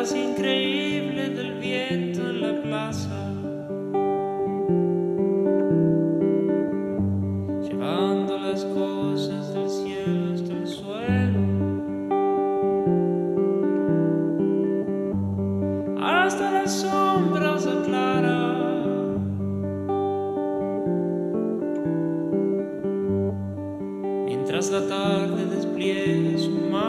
alas increíbles del viento en la plaza. Llevando las cosas del cielo hasta el suelo. Hasta las sombras aclaras. Mientras la tarde despliega su mano.